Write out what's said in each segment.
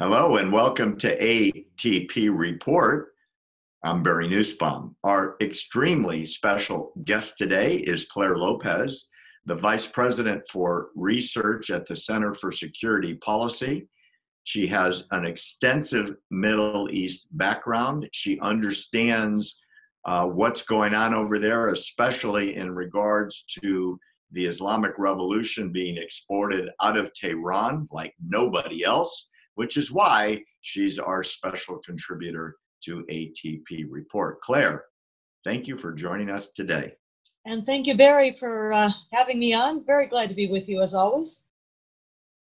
Hello and welcome to ATP Report. I'm Barry Nussbaum. Our extremely special guest today is Clare Lopez, the Vice President for Research at the Center for Security Policy. She has an extensive Middle East background. She understands uh, what's going on over there, especially in regards to the Islamic Revolution being exported out of Tehran like nobody else which is why she's our special contributor to ATP Report. Clare, thank you for joining us today. And thank you, Barry, for uh, having me on. Very glad to be with you as always.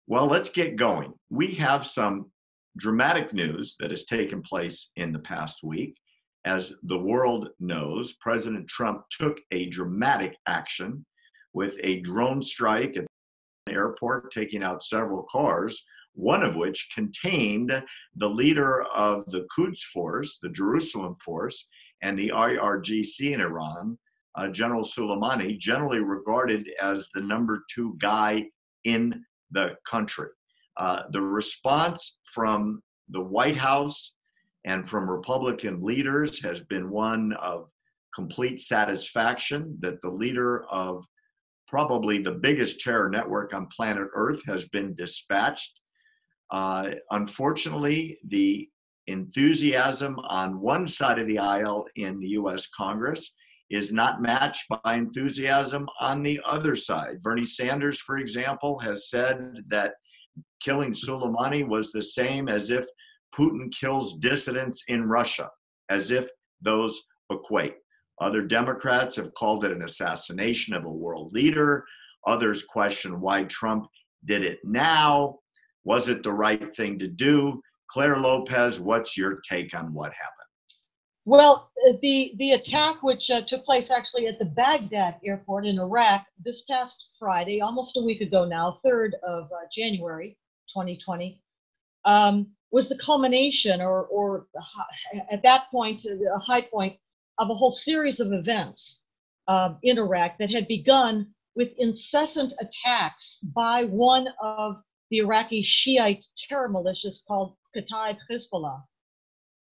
Well, let's get going. We have some dramatic news that has taken place in the past week. As the world knows, President Trump took a dramatic action with a drone strike at the airport, taking out several cars one of which contained the leader of the Quds force, the Jerusalem force, and the IRGC in Iran, uh, General Soleimani, generally regarded as the number two guy in the country. Uh, the response from the White House and from Republican leaders has been one of complete satisfaction that the leader of probably the biggest terror network on planet Earth has been dispatched uh, unfortunately, the enthusiasm on one side of the aisle in the US Congress is not matched by enthusiasm on the other side. Bernie Sanders, for example, has said that killing Soleimani was the same as if Putin kills dissidents in Russia, as if those equate. Other Democrats have called it an assassination of a world leader. Others question why Trump did it now. Was it the right thing to do? Clare Lopez, what's your take on what happened? Well, uh, the, the attack, which uh, took place actually at the Baghdad airport in Iraq this past Friday, almost a week ago now, 3rd of uh, January 2020, um, was the culmination, or, or at that point, uh, a high point of a whole series of events um, in Iraq that had begun with incessant attacks by one of the Iraqi Shiite terror militias called Kataib Hezbollah.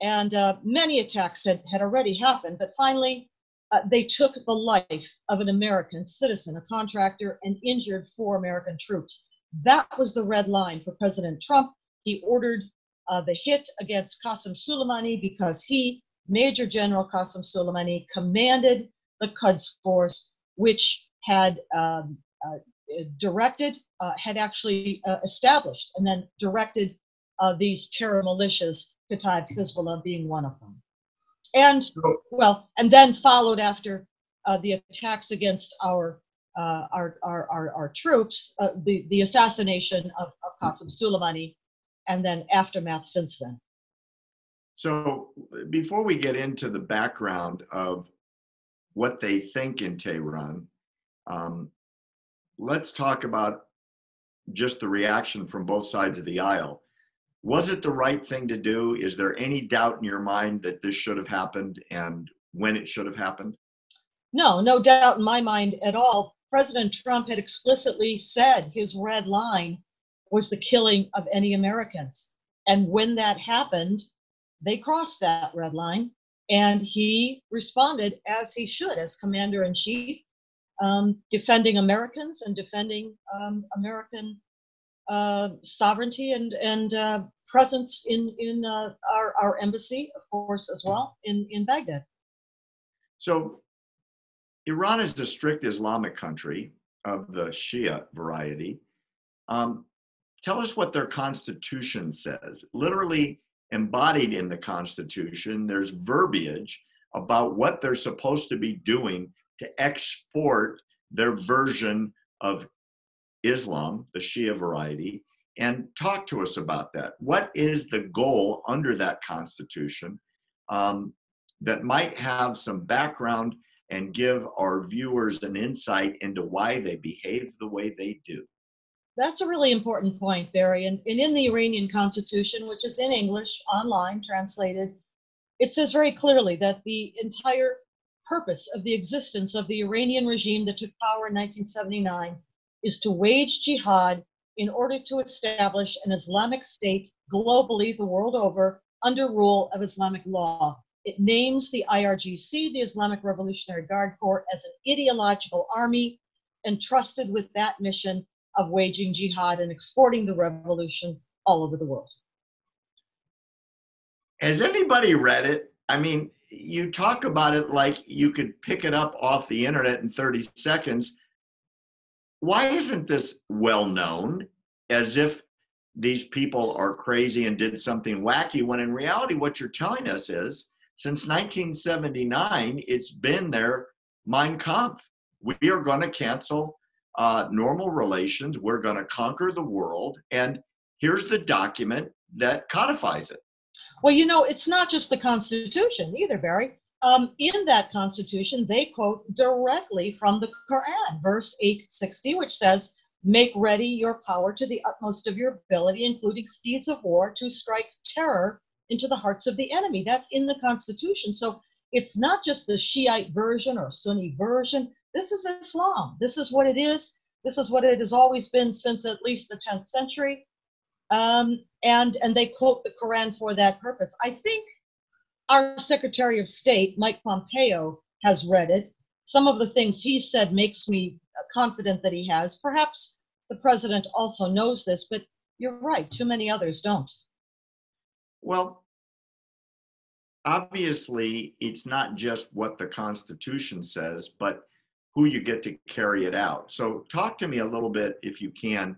And uh, many attacks had, had already happened, but finally uh, they took the life of an American citizen, a contractor, and injured four American troops. That was the red line for President Trump. He ordered uh, the hit against Qasem Soleimani because he, Major General Qasem Soleimani, commanded the Quds force, which had um, uh, directed, uh, had actually uh, established and then directed uh, these terror militias, Kataib Hezbollah being one of them. And, well, and then followed after uh, the attacks against our, uh, our, our, our, our, troops, the, the assassination of, of Qasem Soleimani, and then aftermath since then. So, before we get into the background of what they think in Tehran, um, let's talk about just the reaction from both sides of the aisle. Was it the right thing to do? Is there any doubt in your mind that this should have happened and when it should have happened? No, no doubt in my mind at all. President Trump had explicitly said his red line was the killing of any Americans. And when that happened, they crossed that red line and he responded as he should as commander in chief um, defending Americans and defending um, American uh, sovereignty and and uh, presence in in uh, our our embassy, of course, as well in in Baghdad. So, Iran is a strict Islamic country of the Shia variety. Um, tell us what their constitution says. Literally embodied in the constitution, there's verbiage about what they're supposed to be doing to export their version of Islam, the Shia variety, and talk to us about that. What is the goal under that constitution um, that might have some background and give our viewers an insight into why they behave the way they do? That's a really important point, Barry. And, and in the Iranian constitution, which is in English, online, translated, it says very clearly that the entire purpose of the existence of the Iranian regime that took power in 1979 is to wage jihad in order to establish an Islamic state globally, the world over, under rule of Islamic law. It names the IRGC, the Islamic Revolutionary Guard Corps, as an ideological army entrusted with that mission of waging jihad and exporting the revolution all over the world. Has anybody read it? I mean, you talk about it like you could pick it up off the internet in 30 seconds. Why isn't this well known as if these people are crazy and did something wacky when in reality what you're telling us is since 1979 it's been their Mein Kampf. We are going to cancel uh, normal relations. We're going to conquer the world. And here's the document that codifies it. Well, you know, it's not just the Constitution either, Barry. Um, in that Constitution, they quote directly from the Quran, verse 860, which says, Make ready your power to the utmost of your ability, including steeds of war, to strike terror into the hearts of the enemy. That's in the Constitution. So it's not just the Shiite version or Sunni version. This is Islam. This is what it is. This is what it has always been since at least the 10th century. Um, and, and they quote the Quran for that purpose. I think our Secretary of State, Mike Pompeo, has read it. Some of the things he said makes me confident that he has. Perhaps the president also knows this, but you're right, too many others don't. Well, obviously, it's not just what the Constitution says, but who you get to carry it out. So, talk to me a little bit, if you can.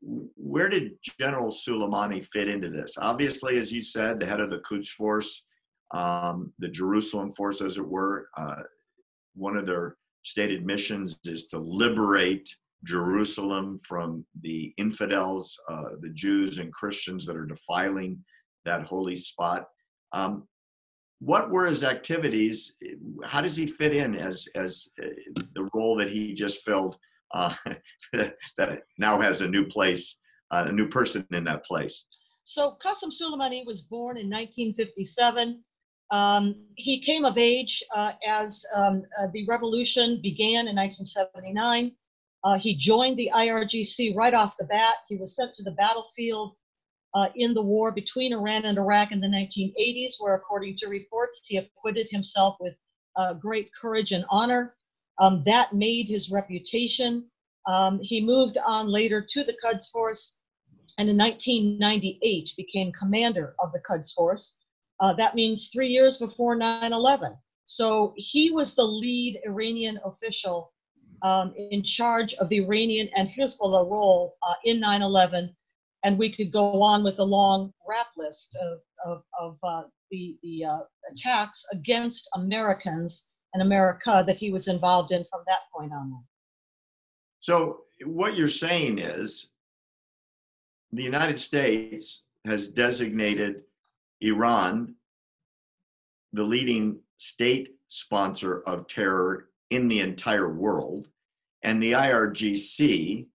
Where did General Soleimani fit into this? Obviously, as you said, the head of the Quds Force, um, the Jerusalem Force, as it were, uh, one of their stated missions is to liberate Jerusalem from the infidels, uh, the Jews and Christians that are defiling that holy spot. Um, what were his activities? How does he fit in as as uh, the role that he just filled? Uh, that now has a new place, uh, a new person in that place. So Qasem Soleimani was born in 1957. Um, he came of age uh, as um, uh, the revolution began in 1979. Uh, he joined the IRGC right off the bat. He was sent to the battlefield in the war between Iran and Iraq in the 1980s, where, according to reports, he acquitted himself with great courage and honor. Um, that made his reputation. Um, he moved on later to the Quds Force and in 1998 became commander of the Quds Force. Uh, that means three years before 9 11. So he was the lead Iranian official um, in charge of the Iranian and Hezbollah role uh, in 9 11 and we could go on with a long rap list of, of, of uh, the, the uh, attacks against Americans and America that he was involved in from that point on. So, what you're saying is the United States has designated Iran the leading state sponsor of terror in the entire world, and the IRGC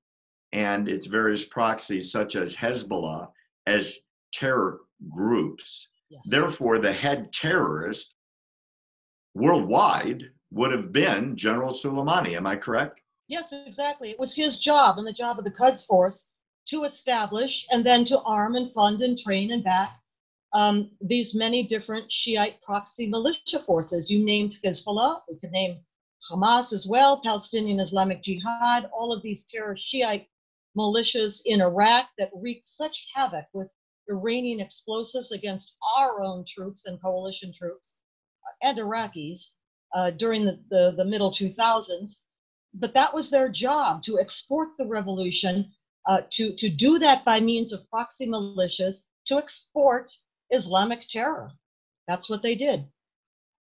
and its various proxies, such as Hezbollah, as terror groups. Yes. Therefore, the head terrorist worldwide would have been General Soleimani. Am I correct? Yes, exactly. It was his job and the job of the Quds Force to establish and then to arm and fund and train and back um, these many different Shiite proxy militia forces. You named Hezbollah, we could name Hamas as well, Palestinian Islamic Jihad, all of these terror Shiite militias in Iraq that wreaked such havoc with Iranian explosives against our own troops and coalition troops and Iraqis uh, during the, the, the, middle 2000s. But that was their job to export the revolution, uh, to, to do that by means of proxy militias, to export Islamic terror. That's what they did.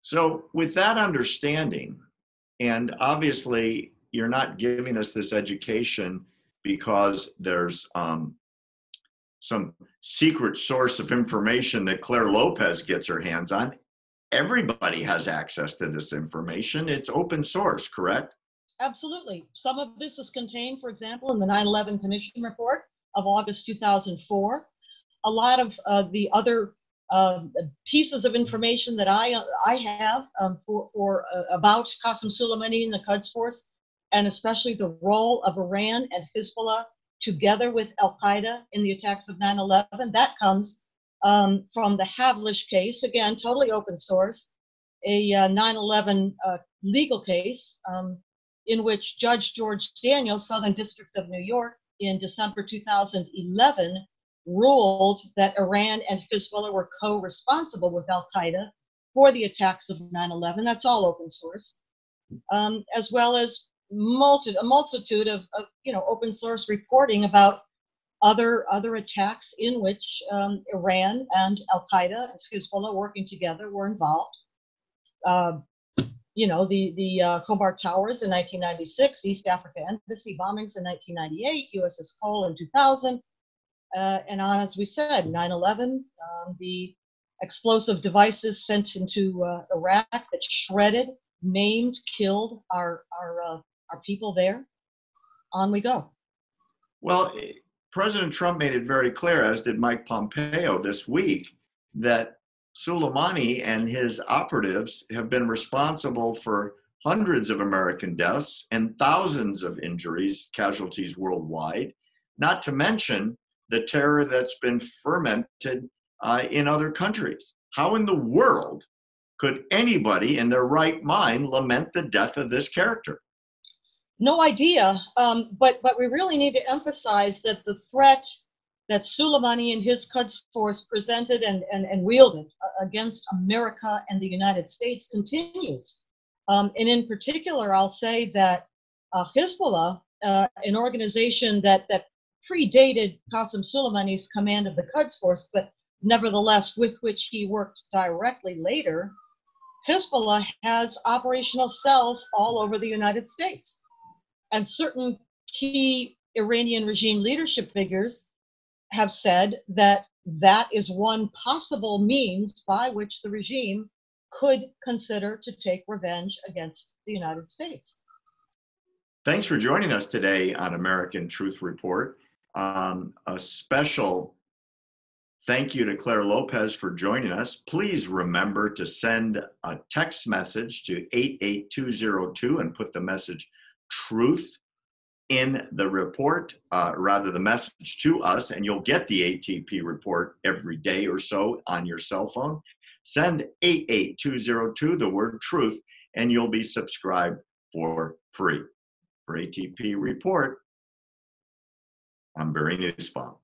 So, with that understanding, and obviously you're not giving us this education because there's um, some secret source of information that Clare Lopez gets her hands on. Everybody has access to this information. It's open source, correct? Absolutely. Some of this is contained, for example, in the 9 11 Commission report of August 2004. A lot of uh, the other uh, pieces of information that I, uh, I have um, for, for uh, about Qasem Soleimani and the Quds Force and especially the role of Iran and Hezbollah together with Al Qaeda in the attacks of 9 11. That comes um, from the Havlish case, again, totally open source, a 9 uh, 11 uh, legal case um, in which Judge George Daniels, Southern District of New York, in December 2011 ruled that Iran and Hezbollah were co responsible with Al Qaeda for the attacks of 9 11. That's all open source, um, as well as multi- a multitude of, of, you know, open source reporting about other, other attacks in which um, Iran and Al Qaeda and Hezbollah working together were involved. Uh, you know, the, the uh, Khobar Towers in 1996, East Africa Embassy bombings in 1998, USS Cole in 2000, uh, and on, as we said, 9 11, um, the explosive devices sent into uh, Iraq that shredded, maimed, killed our, our, uh, our people there. On we go. Well, President Trump made it very clear, as did Mike Pompeo this week, that Soleimani and his operatives have been responsible for hundreds of American deaths and thousands of injuries, casualties worldwide, not to mention the terror that's been fermented uh, in other countries. How in the world could anybody in their right mind lament the death of this character? No idea, um, but but we really need to emphasize that the threat that Soleimani and his Quds force presented and, and, and wielded uh, against America and the United States continues. Um, and in particular, I'll say that uh, Hezbollah, uh, an organization that, that predated Qasem Soleimani's command of the Quds Force, but nevertheless with which he worked directly later, Hezbollah has operational cells all over the United States. And certain key Iranian regime leadership figures have said that that is one possible means by which the regime could consider to take revenge against the United States. Thanks for joining us today on American Truth Report. Um, a special thank you to Clare Lopez for joining us. Please remember to send a text message to 88202 and put the message truth in the report, uh, rather the message to us, and you'll get the ATP report every day or so on your cell phone. Send 88202, the word truth, and you'll be subscribed for free. For ATP report, I'm Barry Nussbaum.